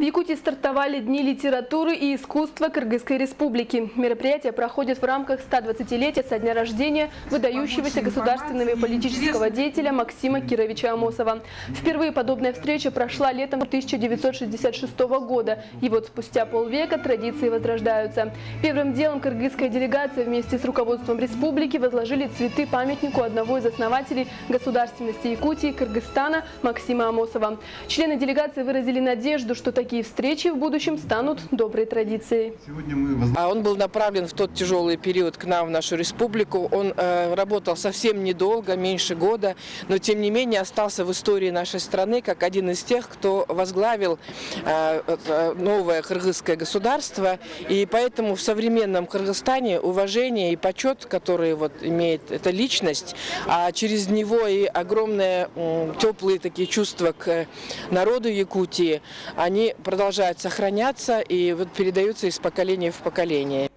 В Якутии стартовали Дни литературы и искусства Кыргызской республики. Мероприятие проходит в рамках 120-летия со дня рождения выдающегося государственного и политического деятеля Максима Кировича Амосова. Впервые подобная встреча прошла летом 1966 года. И вот спустя полвека традиции возрождаются. Первым делом кыргызская делегация вместе с руководством республики возложили цветы памятнику одного из основателей государственности Якутии Кыргызстана Максима Амосова. Члены делегации выразили надежду, что такие встречи в будущем станут доброй традицией. А Он был направлен в тот тяжелый период к нам, в нашу республику. Он э, работал совсем недолго, меньше года, но тем не менее остался в истории нашей страны как один из тех, кто возглавил э, э, новое кыргызское государство. И поэтому в современном Кыргызстане уважение и почет, который вот имеет эта личность, а через него и огромные м, теплые такие чувства к народу Якутии, они продолжают сохраняться и вот передаются из поколения в поколение.